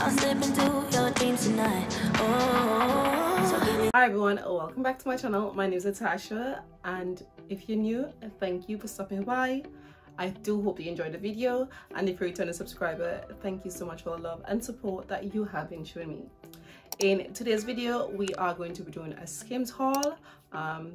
I'll slip into your dreams tonight. Oh. Hi everyone, welcome back to my channel. My name is Natasha and if you're new, thank you for stopping by. I do hope you enjoyed the video and if you're a returning subscriber, thank you so much for the love and support that you have been showing me. In today's video, we are going to be doing a Skims haul. Um,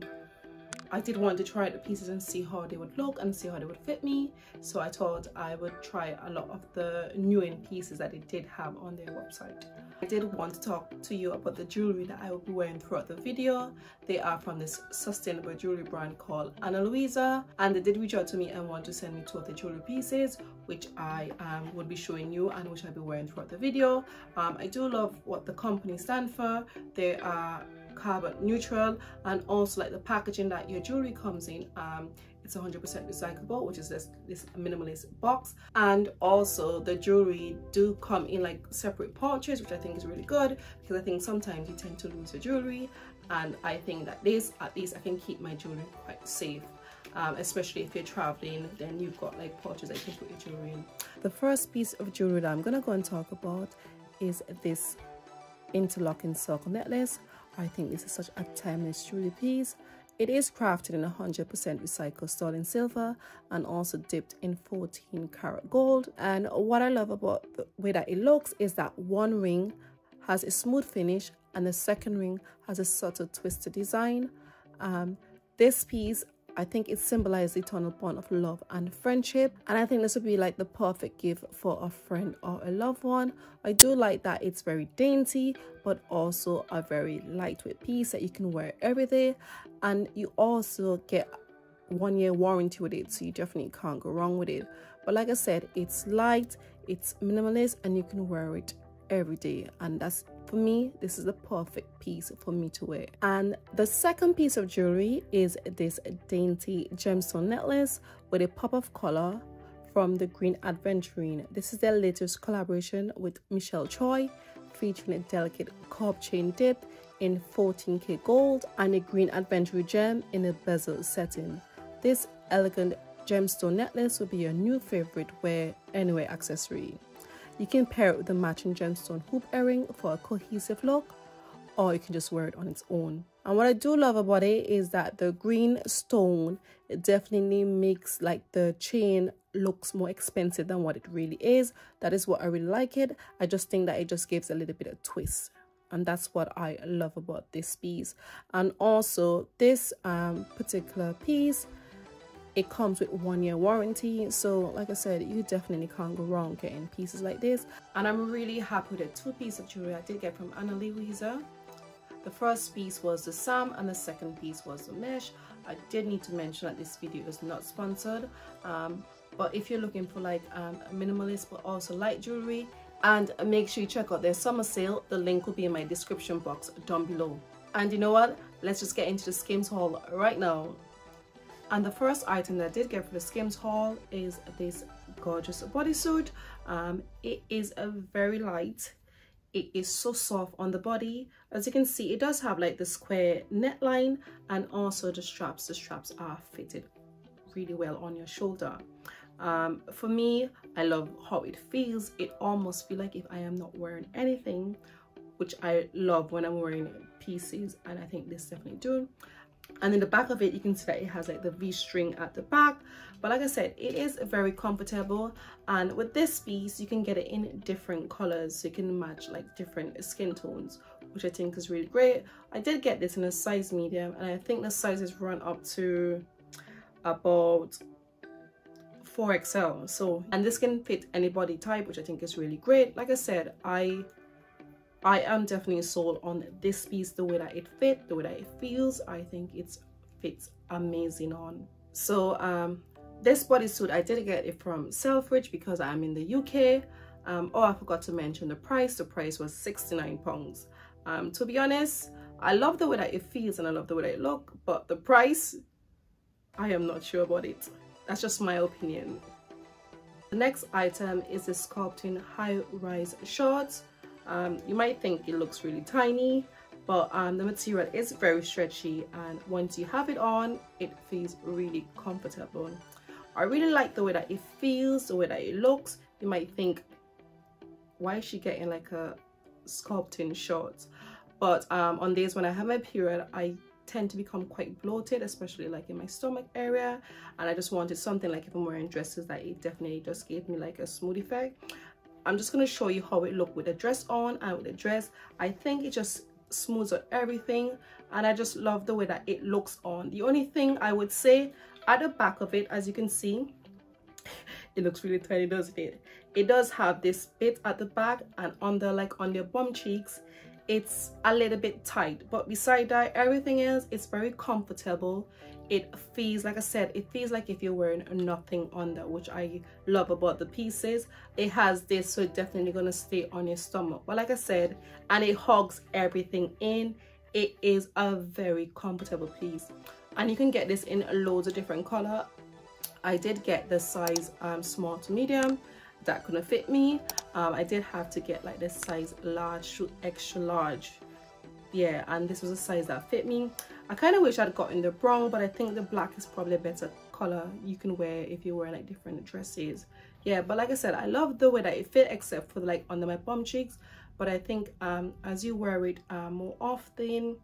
I did want to try the pieces and see how they would look and see how they would fit me. So I thought I would try a lot of the new in pieces that they did have on their website. I did want to talk to you about the jewelry that I will be wearing throughout the video. They are from this sustainable jewelry brand called Ana Luisa and they did reach out to me and want to send me two of the jewelry pieces which I um, would be showing you and which I'll be wearing throughout the video. Um, I do love what the company stand for. They are carbon neutral and also like the packaging that your jewelry comes in um it's 100% recyclable which is this this minimalist box. And also the jewelry do come in like separate pouches which i think is really good because i think sometimes you tend to lose your jewelry. And i think that this at least i can keep my jewelry quite safe um, especially if you're traveling then you've got like pouches that you can put your jewelry in. The first piece of jewelry that i'm gonna go and talk about is this interlocking circle necklace I think this is such a timeless jewelry piece. It is crafted in 100% recycled sterling silver and also dipped in 14 karat gold. And what I love about the way that it looks is that one ring has a smooth finish and the second ring has a subtle twisted design. Um, this piece I think it symbolizes the eternal bond of love and friendship. And I think this would be like the perfect gift for a friend or a loved one. I do like that it's very dainty, but also a very lightweight piece that you can wear every day. And you also get one year warranty with it, so you definitely can't go wrong with it. But like I said, it's light, it's minimalist, and you can wear it every day. And that's for me, this is the perfect piece for me to wear. And the second piece of jewelry is this dainty gemstone necklace with a pop of color from the Green Adventurine. This is their latest collaboration with Michelle Choi, featuring a delicate curb chain dip in 14k gold and a green adventure gem in a bezel setting. This elegant gemstone necklace will be your new favorite wear anywhere accessory. You can pair it with a matching gemstone hoop earring for a cohesive look or you can just wear it on its own. And what I do love about it is that the green stone it definitely makes like the chain looks more expensive than what it really is. That is what I really like it. I just think that it just gives a little bit of twist and that's what I love about this piece. And also this um, particular piece it comes with one year warranty. So like i said you definitely can't go wrong getting pieces like this. And i'm really happy with the two pieces of jewelry i did get from Ana Luisa the first piece was the sam and the second piece was the mesh. I did need to mention that this video is not sponsored um, but if you're looking for like um, minimalist but also light jewelry and make sure you check out their summer sale the link will be in my description box down below. And you know what? Let's just get into the skims haul right now and the first item that I did get for the Skims haul is this gorgeous bodysuit. Um, it is a very light. It is so soft on the body. As you can see, it does have like the square neckline and also the straps. The straps are fitted really well on your shoulder. Um, for me, I love how it feels. It almost feel like if I am not wearing anything, which I love when I'm wearing pieces and I think this definitely do and in the back of it you can see that it has like the v-string at the back. But like i said it is very comfortable. And with this piece you can get it in different colors. So you can match like different skin tones which i think is really great. I did get this in a size medium and i think the sizes run up to about 4xl so and this can fit any body type which i think is really great. Like i said i I am definitely sold on this piece, the way that it fit, the way that it feels. I think it fits amazing on. So um, this bodysuit, I did get it from Selfridge because I'm in the UK. Um, oh, I forgot to mention the price. The price was 69 pounds. Um, to be honest, I love the way that it feels and I love the way that it look, but the price, I am not sure about it. That's just my opinion. The next item is the Sculpting High Rise Shorts. Um, you might think it looks really tiny, but um, the material is very stretchy and once you have it on, it feels really comfortable. I really like the way that it feels, the way that it looks. You might think, why is she getting like a sculpting shorts? But um, on days when I have my period, I tend to become quite bloated, especially like in my stomach area. And I just wanted something like if I'm wearing dresses that it definitely just gave me like a smooth effect. I'm just going to show you how it looked with the dress on and with the dress. I think it just smooths out everything and I just love the way that it looks on. The only thing I would say at the back of it, as you can see, it looks really tiny, doesn't it? It does have this bit at the back and the like on the bum cheeks, it's a little bit tight. But beside that, everything else, it's very comfortable it feels like i said it feels like if you're wearing nothing under which i love about the pieces. It has this so it's definitely gonna stay on your stomach. But like i said and it hugs everything in. It is a very comfortable piece. And you can get this in loads of different color. I did get the size um small to medium. That couldn't fit me. Um i did have to get like this size large to extra large. Yeah and this was a size that fit me I kind of wish I'd gotten the brown, but I think the black is probably a better color you can wear if you're wearing like different dresses. Yeah, but like I said, I love the way that it fit except for like under my bum cheeks. But I think um, as you wear it uh, more often,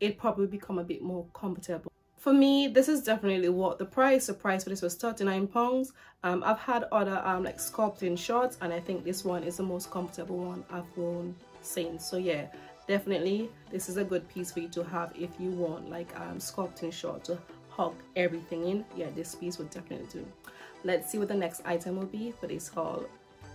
it probably become a bit more comfortable. For me, this is definitely what the price. The price for this was 39 pounds. Um, I've had other um, like sculpting shorts and I think this one is the most comfortable one I've worn since. So yeah, definitely this is a good piece for you to have if you want like um sculpting short to hug everything in. Yeah this piece would definitely do. Let's see what the next item will be for this haul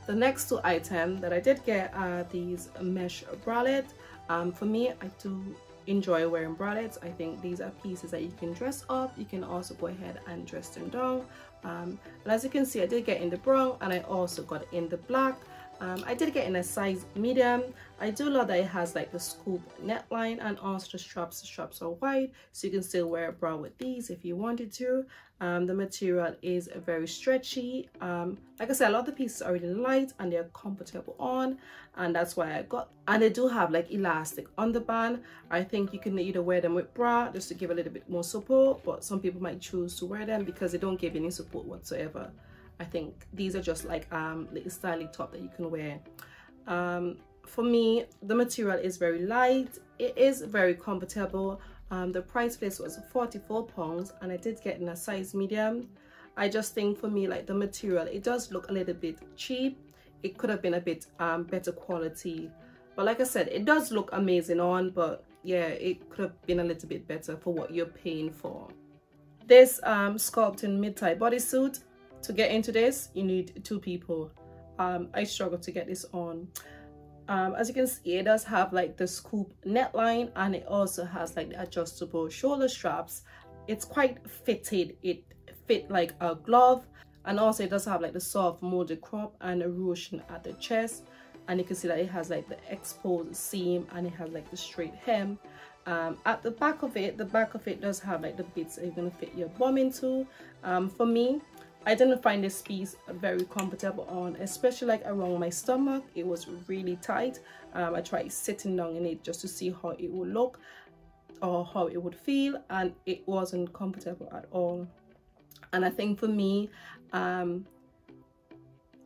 the next two items that i did get are these mesh bralettes. Um for me i do enjoy wearing bralettes. I think these are pieces that you can dress up. You can also go ahead and dress them down. Um, as you can see i did get in the brown and i also got in the black um, I did get in a size medium. I do love that it has like the scoop neckline and also the straps. The straps are wide so you can still wear a bra with these if you wanted to. Um, the material is very stretchy. Um, like I said, a lot of the pieces are really light and they're comfortable on and that's why I got and they do have like elastic on the band. I think you can either wear them with bra just to give a little bit more support but some people might choose to wear them because they don't give any support whatsoever. I think these are just like um, little styling top that you can wear. Um, for me, the material is very light. It is very comfortable. Um, the price this was 44 pounds and I did get in a size medium. I just think for me, like the material, it does look a little bit cheap. It could have been a bit um, better quality. But like I said, it does look amazing on, but yeah, it could have been a little bit better for what you're paying for. This um, sculpting mid-thigh bodysuit, to get into this you need two people. Um i struggled to get this on. Um as you can see it does have like the scoop neckline and it also has like the adjustable shoulder straps. It's quite fitted. It fit like a glove and also it does have like the soft molded crop and a ruching at the chest. And you can see that it has like the exposed seam and it has like the straight hem. Um, at the back of it the back of it does have like the bits that you're gonna fit your bum into. Um, for me I didn't find this piece very comfortable on, especially like around my stomach. It was really tight. Um, I tried sitting down in it just to see how it would look or how it would feel and it wasn't comfortable at all. And I think for me, um,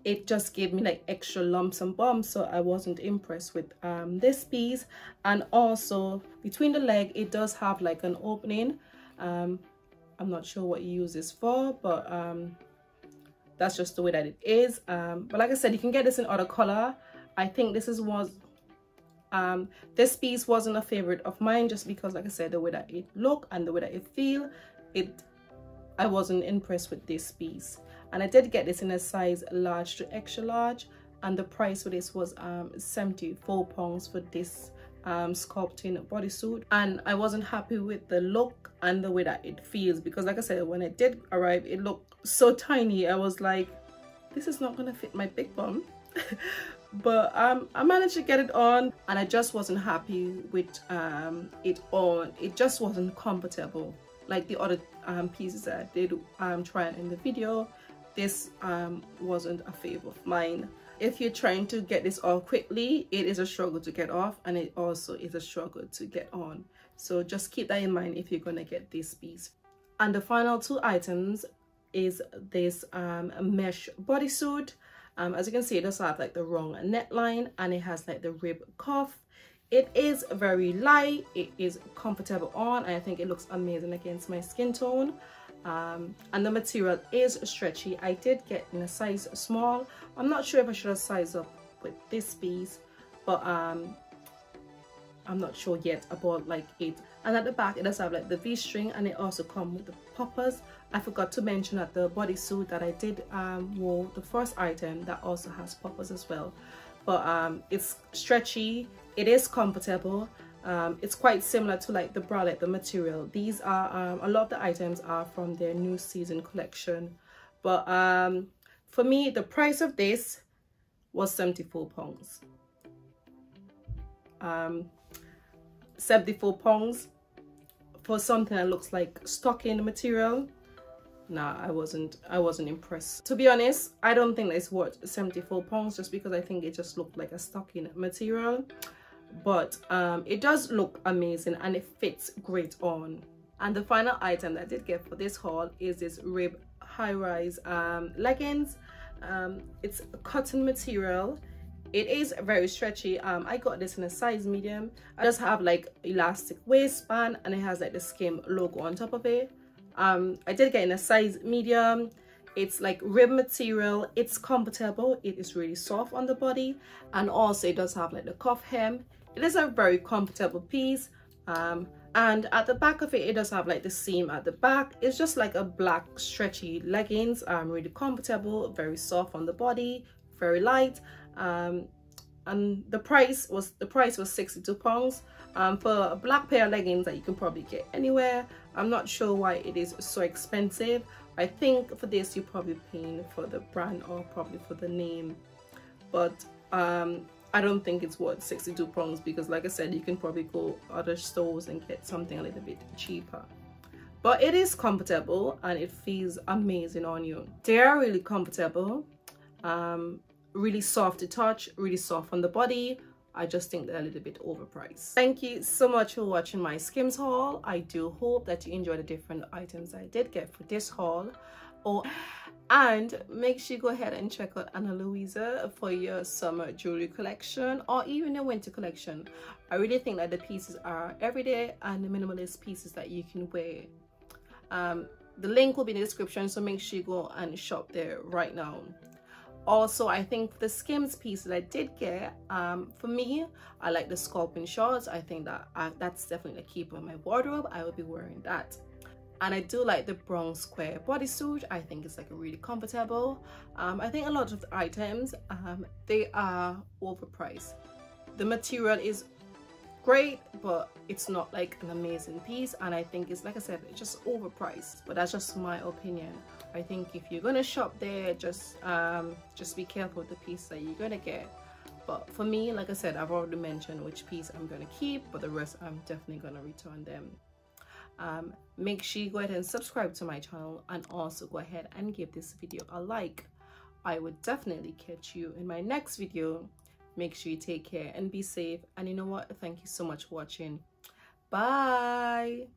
it just gave me like extra lumps and bumps so I wasn't impressed with um, this piece and also between the leg it does have like an opening um, I'm not sure what you use this for but um, that's just the way that it is. Um, but like i said you can get this in other color. I think this is was um, this piece wasn't a favorite of mine just because like i said the way that it look and the way that it feel it i wasn't impressed with this piece. And i did get this in a size large to extra large. And the price for this was um 74 pounds for this um sculpting bodysuit. And i wasn't happy with the look and the way that it feels because like i said when it did arrive it looked so tiny. I was like this is not gonna fit my big bum. But um i managed to get it on and i just wasn't happy with um it on. It just wasn't comfortable. Like the other um pieces that i did um try in the video this um wasn't a favorite of mine if you're trying to get this off quickly it is a struggle to get off and it also is a struggle to get on so just keep that in mind if you're gonna get this piece and the final two items is this um, mesh bodysuit. Um, as you can see, it does have like the wrong neckline and it has like the rib cuff. It is very light. It is comfortable on and I think it looks amazing against my skin tone. Um, and the material is stretchy. I did get in a size small. I'm not sure if I should have sized up with this piece, but um, I'm not sure yet about like it. And at the back, it does have like the V-string and it also comes with the poppers. I forgot to mention that the bodysuit that I did um, wore, the first item, that also has poppers as well. But um, it's stretchy, it is comfortable. Um, it's quite similar to like the bralette, the material. These are, um, a lot of the items are from their new season collection. But um, for me, the price of this was 74 pounds. Um, 74 pounds for something that looks like stocking material nah i wasn't i wasn't impressed to be honest i don't think it's worth 74 pounds just because i think it just looked like a stocking material but um it does look amazing and it fits great on. And the final item that i did get for this haul is this rib high-rise um leggings. Um it's cotton material. It is very stretchy. Um i got this in a size medium. I just have like elastic waistband and it has like the skim logo on top of it. Um i did get in a size medium. It's like rib material. It's comfortable. It is really soft on the body. And also it does have like the cuff hem it is a very comfortable piece um and at the back of it it does have like the seam at the back. It's just like a black stretchy leggings um really comfortable very soft on the body very light um, and the price was the price was 62 pounds. Um, for a black pair of leggings that you can probably get anywhere i'm not sure why it is so expensive. I think for this you're probably paying for the brand or probably for the name. But um, i don't think it's worth 62 pounds because like i said you can probably go other stores and get something a little bit cheaper but it is comfortable and it feels amazing on you they are really comfortable um, really soft to touch really soft on the body I just think they're a little bit overpriced. Thank you so much for watching my Skims haul. I do hope that you enjoy the different items I did get for this haul. Oh, and make sure you go ahead and check out Ana Luisa for your summer jewelry collection or even your winter collection. I really think that the pieces are everyday and the minimalist pieces that you can wear. Um, the link will be in the description, so make sure you go and shop there right now also i think the skims piece that i did get um for me i like the sculpting shorts i think that I, that's definitely a keeper in my wardrobe i will be wearing that and i do like the bronze square bodysuit. I think it's like a really comfortable. Um i think a lot of the items um they are overpriced. The material is great but it's not like an amazing piece. And i think it's like i said it's just overpriced. But that's just my opinion. I think if you're gonna shop there just um just be careful with the piece that you're gonna get. But for me like i said i've already mentioned which piece i'm gonna keep but the rest i'm definitely gonna return them um, make sure you go ahead and subscribe to my channel and also go ahead and give this video a like. I would definitely catch you in my next video. Make sure you take care and be safe. And you know what? Thank you so much for watching. Bye